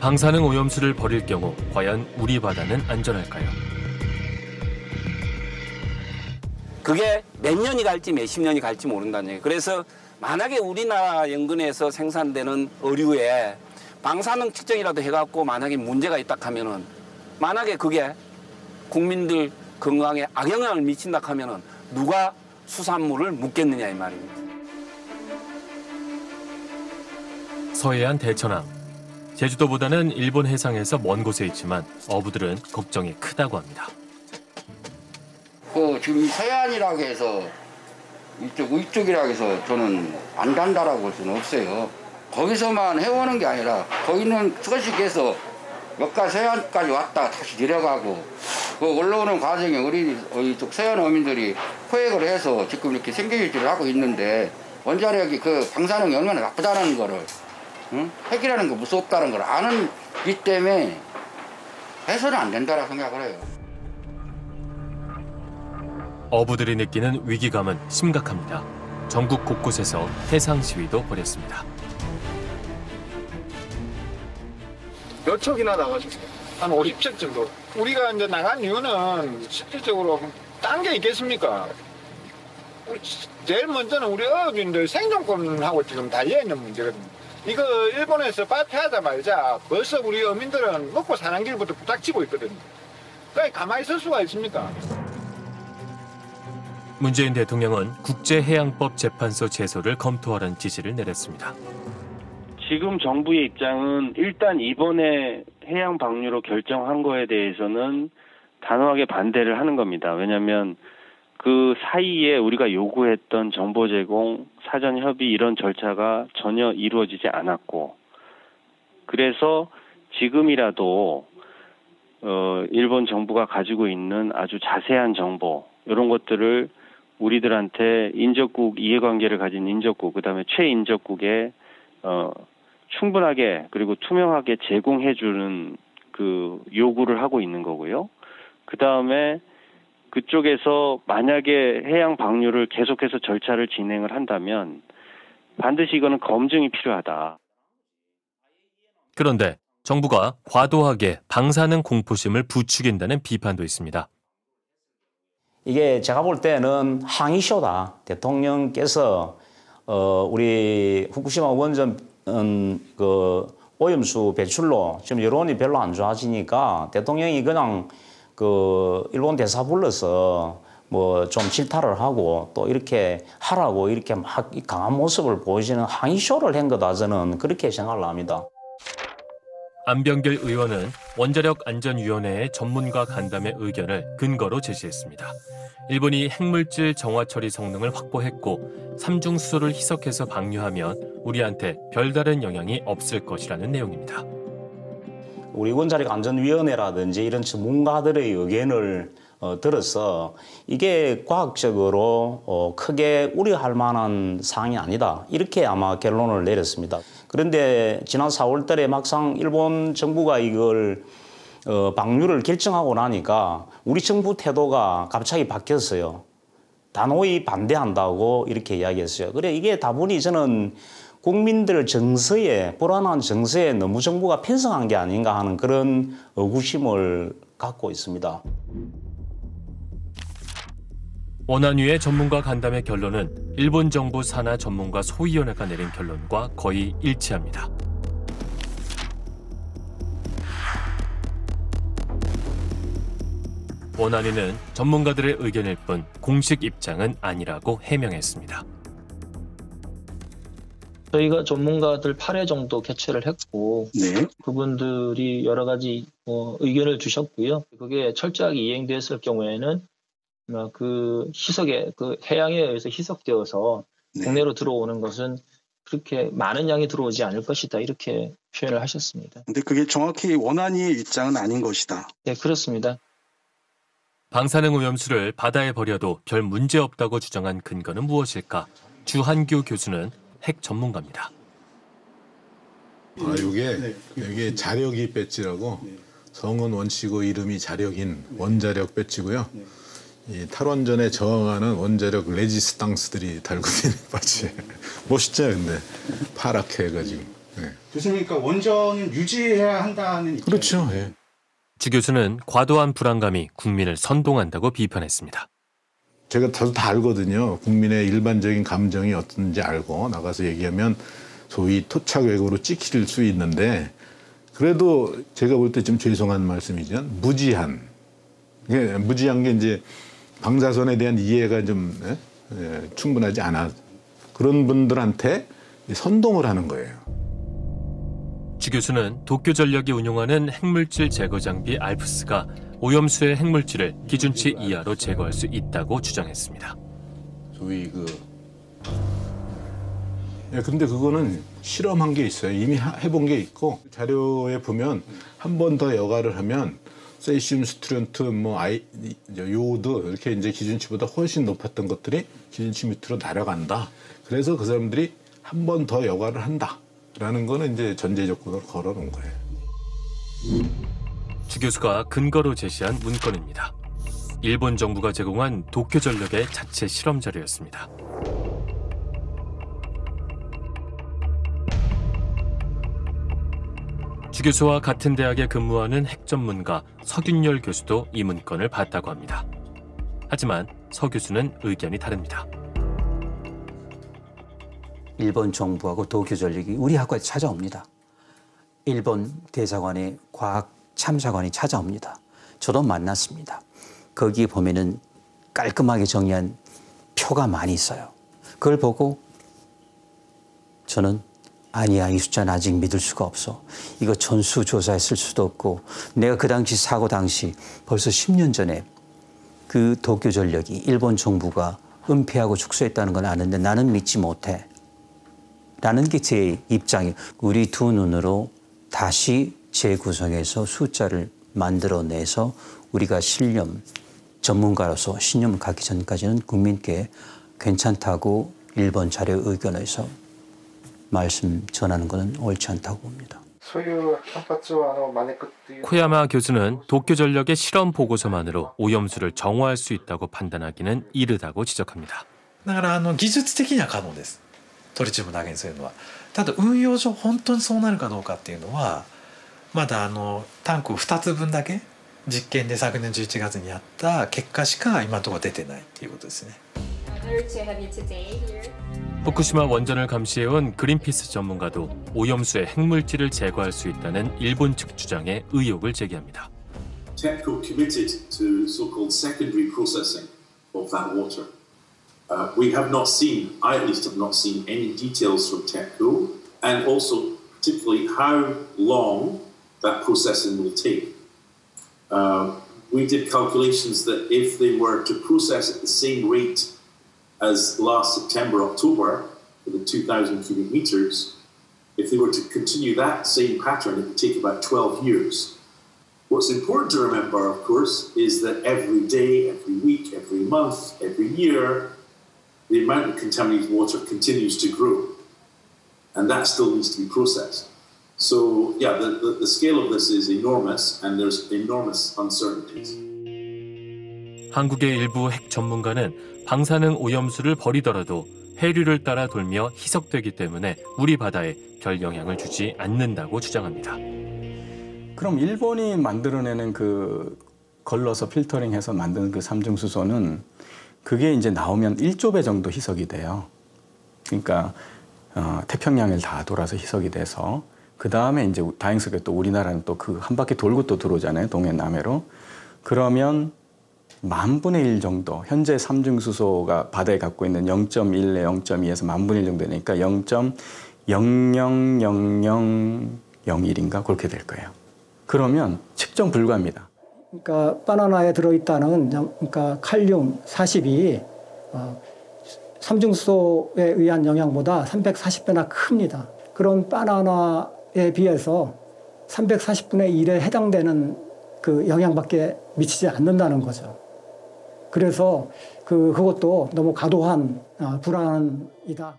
방사능 오염수를 버릴 경우 과연 우리 바다는 안전할까요? 그게 몇 년이 갈지 몇십 년이 갈지 모른다는 얘기예요. 그래서 만약에 우리나라 연근에서 생산되는 어류에 방사능 측정이라도 해갖고 만약에 문제가 있다 하면은 만약에 그게 국민들 건강에 악영향을 미친다 하면은 누가 수산물을 묻겠느냐 이 말입니다. 서해안 대천항. 제주도보다는 일본 해상에서 먼 곳에 있지만 어부들은 걱정이 크다고 합니다. 그 지금 이 서해안이라고 해서 이쪽 위쪽이라고 해서 저는 안 간다라고 볼 수는 없어요. 거기서만 해오는 게 아니라 거기는 수거식해서 몇가 서해안까지 왔다 다시 내려가고 그 올라오는 과정에 우리 이쪽 서해안 어민들이 포획을 해서 지금 이렇게 생계유지를 하고 있는데 원자력이 그 방사능이 얼마나 나쁘다는 거를 응? 핵이라는 거 무섭다는 걸 아는 이 때문에 해서는 안 된다라고 생각을 해요. 어부들이 느끼는 위기감은 심각합니다. 전국 곳곳에서 해상 시위도 벌였습니다. 몇 척이나 나가셨어요? 한 50척 정도. 우리가 이제 나간 이유는 실질적으로 딴 게 있겠습니까? 제일 먼저는 우리 어업인들 생존권하고 지금 달려있는 문제거든요. 이거 일본에서 발표하자마자 벌써 우리 어민들은 먹고 사는 길부터 부닥치고 있거든요. 그러니까 가만히 있을 수가 있습니까? 문재인 대통령은 국제해양법 재판소 제소를 검토하라는 지시를 내렸습니다. 지금 정부의 입장은 일단 이번에 해양 방류로 결정한 거에 대해서는 단호하게 반대를 하는 겁니다. 왜냐하면 그 사이에 우리가 요구했던 정보 제공, 사전 협의 이런 절차가 전혀 이루어지지 않았고, 그래서 지금이라도 어, 일본 정부가 가지고 있는 아주 자세한 정보 이런 것들을 우리들한테 인접국 이해관계를 가진 인접국 그 다음에 최인접국에 어, 충분하게 그리고 투명하게 제공해 주는 그 요구를 하고 있는 거고요. 그 다음에 그쪽에서 만약에 해양 방류를 계속해서 절차를 진행을 한다면 반드시 이거는 검증이 필요하다. 그런데 정부가 과도하게 방사능 공포심을 부추긴다는 비판도 있습니다. 이게 제가 볼 때는 항의쇼다. 대통령께서 어 우리 후쿠시마 원전 음, 그 오염수 배출로 지금 여론이 별로 안 좋아지니까 대통령이 그냥 그 일본 대사 불러서 뭐 좀 질타를 하고 또 이렇게 하라고 이렇게 막 강한 모습을 보여주는 항의쇼를 한 거다 저는 그렇게 생각을 합니다. 안병길 의원은 원자력 안전위원회의 전문가 간담회 의견을 근거로 제시했습니다. 일본이 핵물질 정화 처리 성능을 확보했고 삼중 수소를 희석해서 방류하면 우리한테 별다른 영향이 없을 것이라는 내용입니다. 우리 원자력 안전위원회라든지 이런 전문가들의 의견을 어, 들어서 이게 과학적으로 어, 크게 우려할 만한 사항이 아니다. 이렇게 아마 결론을 내렸습니다. 그런데 지난 4월 달에 막상 일본 정부가 이걸 어, 방류를 결정하고 나니까 우리 정부 태도가 갑자기 바뀌었어요. 단호히 반대한다고 이렇게 이야기했어요. 그래 이게 다분히 저는 국민들 정서에 불안한 정서에 너무 정부가 편성한 게 아닌가 하는 그런 의구심을 갖고 있습니다. 원안위의 전문가 간담회 결론은 일본 정부 산하 전문가 소위원회가 내린 결론과 거의 일치합니다. 원안위는 전문가들의 의견일 뿐 공식 입장은 아니라고 해명했습니다. 저희가 전문가들 8회 정도 개최를 했고 네. 그분들이 여러 가지 어, 의견을 주셨고요. 그게 철저하게 이행됐을 경우에는 어, 그 희석에 그 해양에 의해서 희석되어서 네. 국내로 들어오는 것은 그렇게 많은 양이 들어오지 않을 것이다 이렇게 표현을 하셨습니다. 근데 그게 정확히 원안위의 입장은 아닌 것이다. 네 그렇습니다. 방사능 오염수를 바다에 버려도 별 문제 없다고 주장한 근거는 무엇일까? 주한규 교수는 핵 전문가입니다. 아, 이게 이게 자력이 배지라고 성은 원치고 이름이 자력인 원자력 배지고요. 이 탈원전에 저항하는 원자력 레지스탕스들이 달고 있는 바지예요. 멋있죠, 근데 파랗게 해가지고. 교수님, 그러니까 원전은 유지해야 한다는 입장. 그렇죠. 예. 주 교수는 과도한 불안감이 국민을 선동한다고 비판했습니다. 제가 저도 다 알거든요. 국민의 일반적인 감정이 어떤지 알고 나가서 얘기하면 소위 토착 왜곡으로 찍힐 수 있는데 그래도 제가 볼 때 좀 죄송한 말씀이지만 무지한 이게 무지한 게 이제 방사선에 대한 이해가 좀 예? 예, 충분하지 않아 그런 분들한테 선동을 하는 거예요. 주 교수는 도쿄전력이 운용하는 핵물질 제거 장비 알프스가 오염수의 핵물질을 기준치 이하로 제거할 수 있다고 주장했습니다. 소위 그 예, 근데 그거는 실험한 게 있어요. 이미 하- 해본 게 있고 자료에 보면 한 번 더 여과를 하면 세슘, 스트론트, 뭐 아이, 요오드 이렇게 이제 기준치보다 훨씬 높았던 것들이 기준치 밑으로 날아간다. 그래서 그 사람들이 한 번 더 여과를 한다 라는 거는 이제 전제 조건으로 걸어놓은 거예요. 주 교수가 근거로 제시한 문건입니다. 일본 정부가 제공한 도쿄 전력의 자체 실험 자료였습니다. 주 교수와 같은 대학에 근무하는 핵 전문가 서균열 교수도 이 문건을 봤다고 합니다. 하지만 서 교수는 의견이 다릅니다. 일본 정부하고 도쿄 전력이 우리 학과에 찾아옵니다. 일본 대사관의 과학 참사관이 찾아옵니다. 저도 만났습니다. 거기에 보면은 깔끔하게 정리한 표가 많이 있어요. 그걸 보고 저는 아니야 이 숫자는 아직 믿을 수가 없어. 이거 전수 조사했을 수도 없고 내가 그 당시 사고 당시 벌써 10년 전에 그 도쿄 전력이 일본 정부가 은폐하고 축소했다는 건 아는데 나는 믿지 못해. 라는 게 제 입장이에요. 우리 두 눈으로 다시 재구성해서 숫자를 만들어내서 우리가 신념, 전문가로서 신념을 갖기 전까지는 국민께 괜찮다고 일본 자료 의견에서 말씀 전하는 것은 옳지 않다고 봅니다. 코야마 교수는 도쿄 전력의 실험 보고서만으로 오염수를 정화할 수 있다고 판단하기는 이르다고 지적합니다. 기술적인 약간です トリチウム投げにするのはただ運用上本当にそうなるかどうかっていうのはまだあのタンク2つ分だけ実験で昨年11月にやった結果しか今のところ出てないっていうことですね 후쿠시마 원전을 감시해온 그린피스 전문가도 오염수의 핵물질을 제거할 수 있다는 일본 측 주장에 의혹을 제기합니다. TEPCO committed to so-called secondary processing of that water. Uh, we have not seen, I at least have not seen any details from TEPCO, and also particularly how long that processing will take. Uh, we did calculations that if they were to process at the same rate as last September, October, for the 2,000 cubic meters, if they were to continue that same pattern, it would take about 12 years. What's important to remember, of course, is that every day, every week, every month, every year, the amount of contaminated water continues to grow. And that still needs to be processed. So, yeah, the, the, the scale of this is enormous, and there's enormous uncertainties. 한국의 일부 핵 전문가는 방사능 오염수를 버리더라도 해류를 따라 돌며 희석되기 때문에 우리 바다에 별 영향을 주지 않는다고 주장합니다. 그럼 일본이 만들어내는 그 걸러서 필터링해서 만든 그 삼중수소는 그게 이제 나오면 1조 배 정도 희석이 돼요. 그러니까 어, 태평양을 다 돌아서 희석이 돼서 그 다음에 이제 다행스럽게 또 우리나라는 또 그 한 바퀴 돌고 또 들어오잖아요. 동해 남해로. 그러면 만 분의 일 정도 현재 삼중수소가 바다에 갖고 있는 0.1에 0.2에서 만 분의 일 정도 되니까 0.000001인가 그렇게 될 거예요. 그러면 측정 불가합니다. 그러니까 바나나에 들어있다는 그러니까 칼륨 40이 어, 삼중수소에 의한 영향보다 340배나 큽니다. 그런 바나나에 비해서 340분의 1에 해당되는 그 영향밖에 미치지 않는다는 거죠. 그래서 그 그것도 너무 과도한 어, 불안이다.